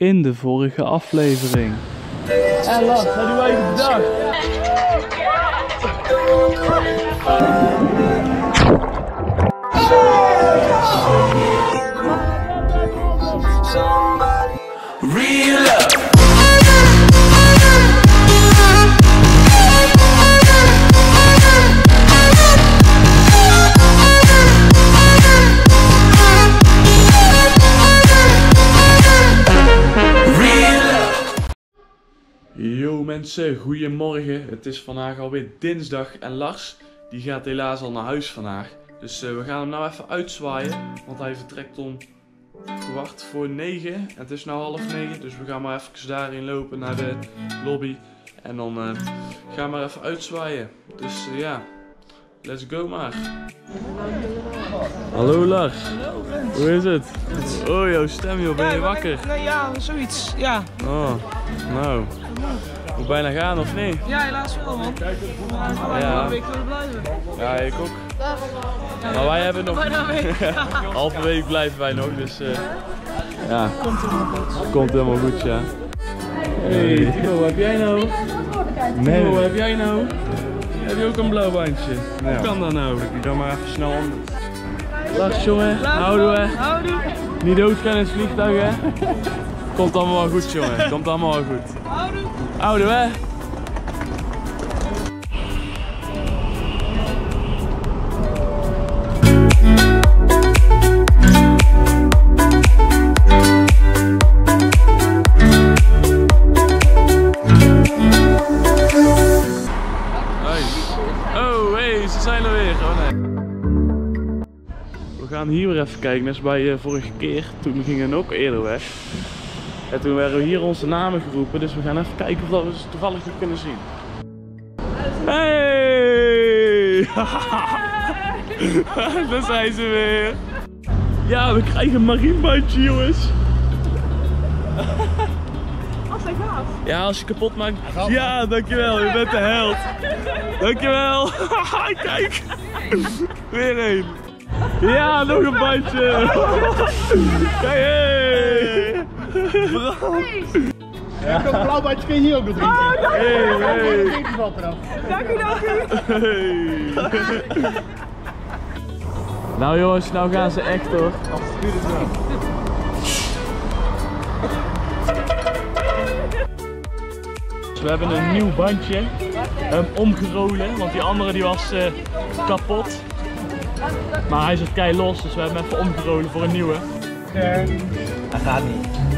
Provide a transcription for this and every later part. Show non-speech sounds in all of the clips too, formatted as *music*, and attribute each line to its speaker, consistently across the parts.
Speaker 1: in de vorige aflevering. En Lars, wat doe wij bedacht? Mensen, goedemorgen. Het is vandaag alweer dinsdag en Lars die gaat helaas al naar huis vandaag. Dus eh, we gaan hem nou even uitzwaaien, want hij vertrekt om kwart voor negen. En het is nu half negen, dus we gaan maar even daarin lopen naar de lobby. En dan eh, gaan we maar even uitzwaaien. Dus eh, ja, let's go maar. Hallo Lars, hoe is het? Oh, jouw stem joh, ben je wakker?
Speaker 2: Nee, ja, zoiets. Ja,
Speaker 1: Oh, nou. Moet bijna gaan of niet?
Speaker 2: ja helaas wel man. Maar
Speaker 1: Ja.
Speaker 2: een week kunnen blijven.
Speaker 1: Ja, ik ook. Maar wij hebben nog
Speaker 2: Bijna een week. *laughs*
Speaker 1: halve week blijven wij nog, dus eh ja. Komt helemaal goed. Komt helemaal goed, ja. Hey, Timo, wat heb jij nou? Nee. Timo, wat heb jij nou? Heb je ook een blauw bandje? Hoe kan dat nou? Ik ga maar even snel om. Lars, jongen. Houden we.
Speaker 2: Houdoe.
Speaker 1: Niet doodgaan in het vliegtuig, hè? *laughs* Komt allemaal wel goed, jongen. Komt allemaal wel goed. Houden we. Nice. Oh, hey, ze zijn er weer. Oh. We gaan hier weer even kijken, net bij eh, vorige keer. Toen gingen ook eerder weg. En toen werden we hier onze namen geroepen, dus we gaan even kijken of dat we ze toevallig nog kunnen zien. Hey! *laughs* Daar zijn ze weer. Ja, we krijgen een marienbandje, jongens.
Speaker 2: Als hij gaat.
Speaker 1: Ja, als je kapot maakt. Ja, dankjewel, je bent de held. Dankjewel. *laughs* Kijk. Weer een. Ja, nog een bandje. *laughs* Kijk, hey.
Speaker 3: Ja, een blauw bandje kun je hier ook nog drinken.
Speaker 1: Hey, hey.
Speaker 3: Drinken valt eraf.
Speaker 2: Dank u, dank u.
Speaker 1: Hey. Nou jongens, nou gaan ze echt hoor. Dus we hebben een nieuw bandje um, omgerolen, want die andere die was eh, kapot. Maar hij zit kei los, dus we hebben hem even omgerolen voor een nieuwe.
Speaker 3: Dat gaat niet.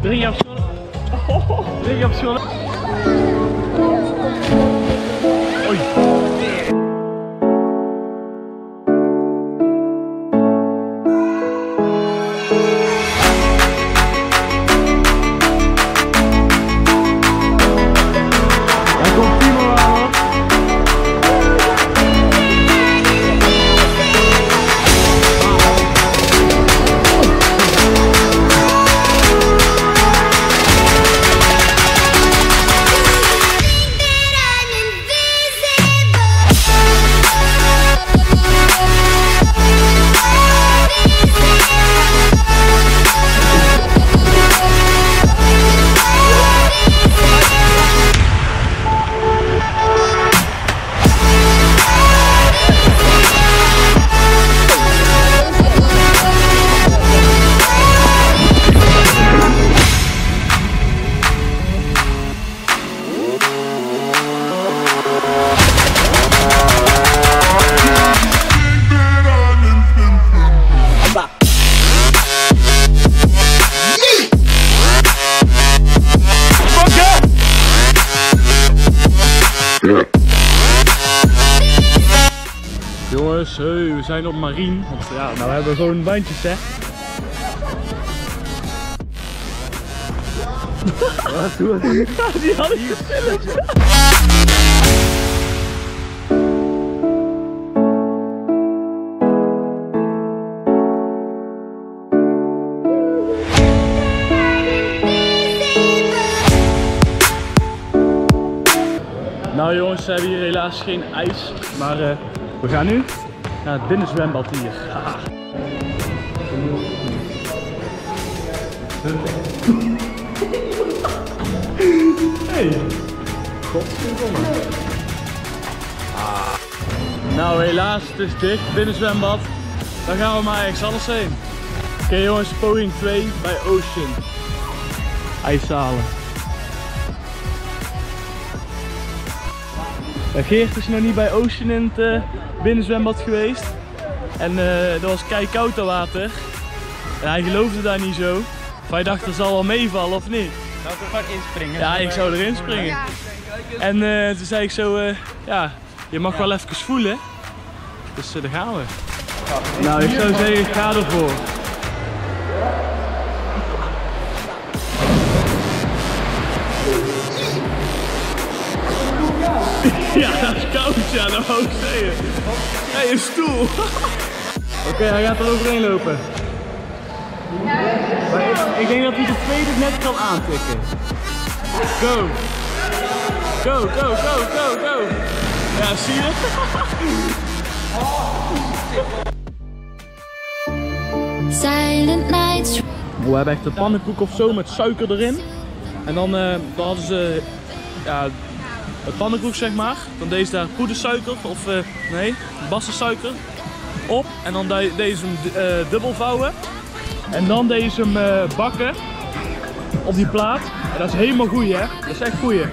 Speaker 1: Drink je op school? Drink je op school? Zijn op Marien. Want ja, nou hebben we gewoon bandjes hè. Die had ik. Nou jongens, we hebben hier helaas geen ijs, maar eh, we gaan nu naar het binnenzwembad hier. Haha. Nou, helaas, het is dicht, binnenzwembad. Dan gaan we maar ergens anders heen. Oké jongens, poging 2 bij Ocean. IJszalen. Geert is nog niet bij Ocean in het eh, binnenzwembad geweest. En eh dat was kei koud dat water. En hij geloofde daar niet zo. Of hij dacht, er zal wel meevallen of niet?
Speaker 3: Zou ik er gewoon inspringen?
Speaker 1: Ja, ik zou erin springen. En eh, toen zei ik zo, eh, ja, je mag wel even voelen. Dus daar gaan we. Nou, ik zou zeggen, ik ga ervoor. Zeggen. Hé, hey, een stoel. Oké, hij gaat er overheen lopen. Maar ik, ik denk dat hij de tweede net kan aantikken. Go! Go, go, go, go, go! Ja, zie je?
Speaker 4: Silent nights.
Speaker 1: We hebben echt een pannenkoek of zo met suiker erin. En dan, eh, dan hadden ze ja, pannenkoek zeg maar. Dan deed ze daar poedersuiker of eh, nee, bassensuiker op. En dan de- deden ze hem eh, dubbel vouwen. En dan deden ze hem eh, bakken op die plaat. En dat is helemaal goed hè. Dat is echt goeie.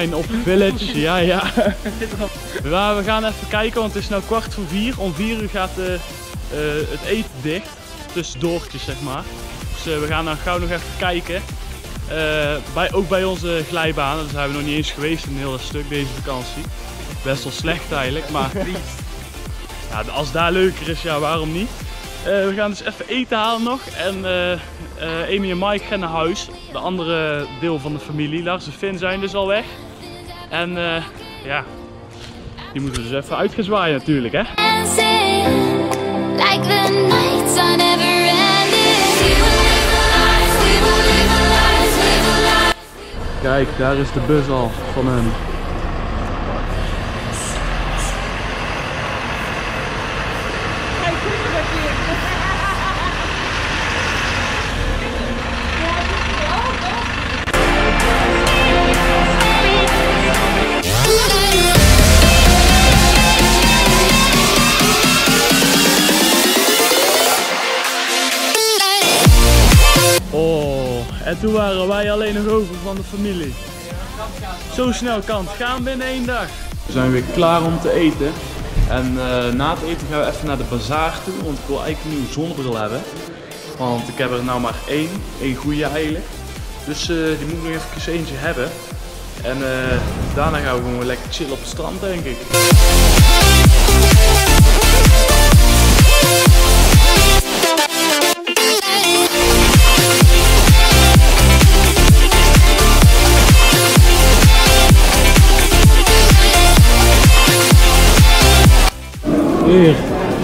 Speaker 1: Zijn op Village. Ja, ja. Maar we gaan even kijken, want het is nu kwart voor vier. Om vier uur gaat eh, eh, het eten dicht. Tussendoortjes, zeg maar. Dus eh, we gaan dan gauw nog even kijken. Bij, ook bij onze glijbanen. Daar zijn we nog niet eens geweest in een heel stuk deze vakantie. Best wel slecht eigenlijk, maar *laughs* ja, als daar leuker is, ja waarom niet. We gaan dus even eten halen nog. En Amy en Mike gaan naar huis. De andere deel van de familie, Lars en Finn, zijn dus al weg. En eh, ja, die moeten dus even uitgezwaaien natuurlijk hè.
Speaker 4: We we.
Speaker 1: Kijk, daar is de bus al van hun. En toen waren wij alleen nog over van de familie. Zo snel kan het gaan binnen één dag. We zijn weer klaar om te eten. En eh, na het eten gaan we even naar de bazaar toe, want ik wil eigenlijk een nieuwe zonnebril hebben. Want ik heb er nou maar één, één goede eigenlijk. Dus eh, die moet ik nog even eentje hebben. En eh, daarna gaan we gewoon lekker chillen op het strand denk ik.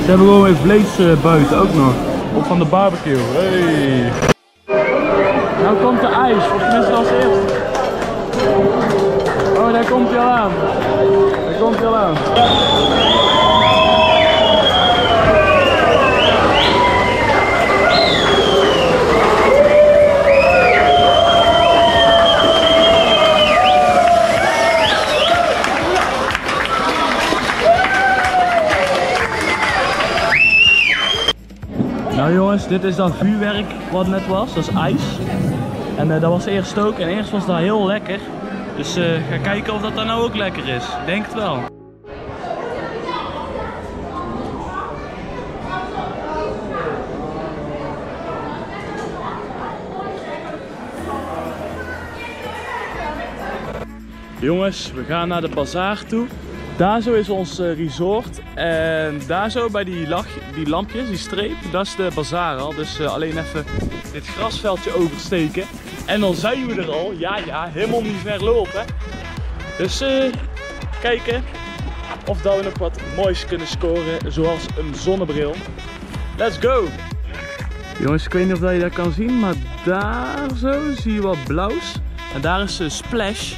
Speaker 1: Ze hebben gewoon weer vlees eh, buiten ook nog. Op van de barbecue. Hey. Nou komt de ijs, voor tenminste als eerst. Oh, daar komt hij al aan. Daar komt hij al aan. Dus dit is dan vuurwerk wat net was, dat is ijs. En eh, dat was eerst stoken en eerst was dat heel lekker. Dus eh, ga kijken of dat dan nou ook lekker is. Denk het wel. Jongens, we gaan naar de bazaar toe. Daar zo is ons eh, resort. En daar zo bij die, lach, die lampjes, die streep, dat is de bazaar al. Dus eh, alleen even dit grasveldje oversteken. En dan zijn we er al. Ja, ja, helemaal niet ver lopen. Dus eh, kijken of dat we nog wat moois kunnen scoren, zoals een zonnebril. Let's go! Jongens, ik weet niet of dat je dat kan zien, maar daar zo zie je wat blauws. En daar is de Splash.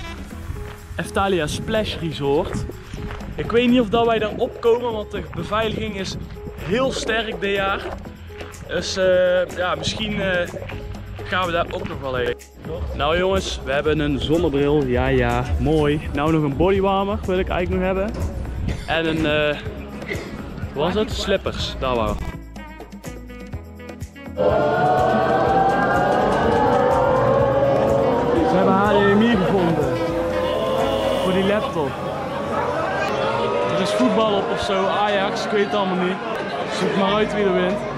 Speaker 1: Eftalia Splash Resort. Ik weet niet of dat wij daar opkomen, want de beveiliging is heel sterk dit jaar. Dus eh, ja, misschien eh, gaan we daar ook nog wel heen. Nou jongens, we hebben een zonnebril. Ja, ja, mooi. Nou nog een bodywarmer wil ik eigenlijk nog hebben. En een, eh wat was het? Slippers, daar waren. Ze Voetbal op of zo, Ajax, ik weet het allemaal niet. Zoek maar uit wie er wint.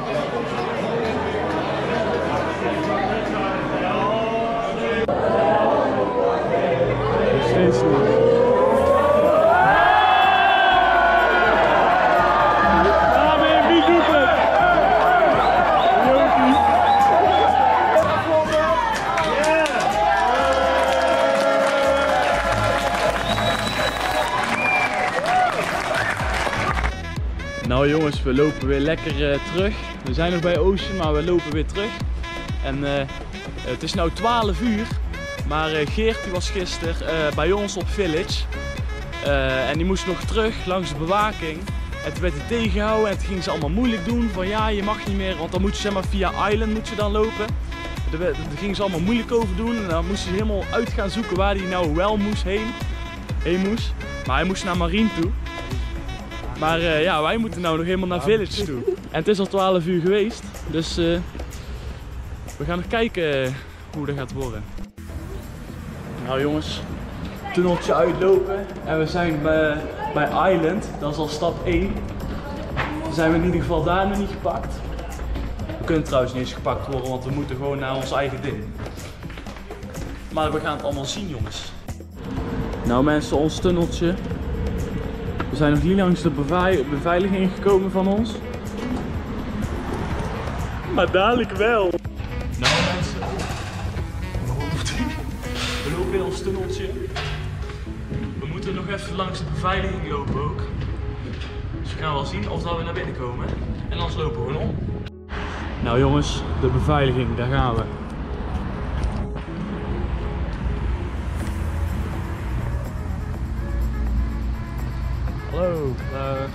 Speaker 1: Nou jongens, we lopen weer lekker eh, terug. We zijn nog bij Ocean, maar we lopen weer terug. En eh, het is nu 12 uur. Maar eh, Geert die was gisteren bij ons op Village. En die moest nog terug langs de bewaking. Toen werd hij tegengehouden en toen gingen ze allemaal moeilijk doen. Van ja, je mag niet meer, want dan moet je zeg maar via Island moet je dan lopen. Daar gingen ze allemaal moeilijk over doen. En dan moesten ze helemaal uit gaan zoeken waar hij nou wel moest heen. Heen moest. Maar hij moest naar Marine toe. Maar eh, ja, wij moeten nou nog helemaal naar Village toe. En het is al 12 uur geweest. Dus eh, we gaan nog kijken eh, hoe dat gaat worden. Nou jongens, tunneltje uitlopen. En we zijn bij, bij Island. Dat is al stap 1. Dan zijn we in ieder geval daar nog niet gepakt. We kunnen trouwens niet eens gepakt worden, want we moeten gewoon naar ons eigen ding. Maar we gaan het allemaal zien jongens. Nou mensen, ons tunneltje. We zijn nog niet langs de bevei- beveiliging gekomen van ons. Maar dadelijk wel. Nou mensen, we lopen in ons tunneltje. We moeten nog even langs de beveiliging lopen ook. Dus we gaan wel zien of dat we naar binnen komen. En anders lopen we gewoon om. Nou jongens, de beveiliging, daar gaan we. Hallo. eh,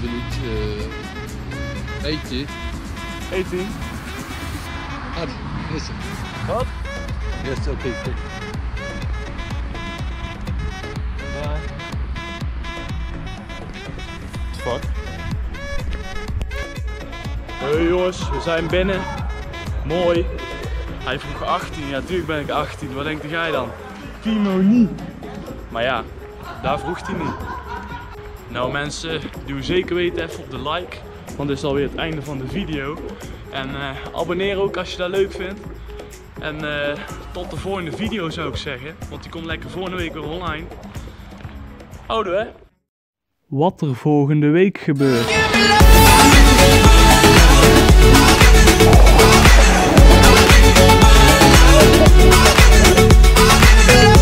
Speaker 5: Village uh, 80.
Speaker 1: 18.
Speaker 5: Ah, yes.
Speaker 1: Wat?
Speaker 5: Yes, okay. okay.
Speaker 1: Fuck. Hey jongens, we zijn binnen. Mooi. Hij vroeg 18, ja natuurlijk ben ik 18. Wat denkt jij dan? Kimo niet. Maar ja, daar vroeg hij niet. Nou mensen, doe zeker weten even op de like. Want dit is alweer het einde van de video. En eh, abonneer ook als je dat leuk vindt. En eh, tot de volgende video zou ik zeggen. Want die komt lekker volgende week weer online. Houden we. Wat er volgende week gebeurt.
Speaker 4: Give me love. oh.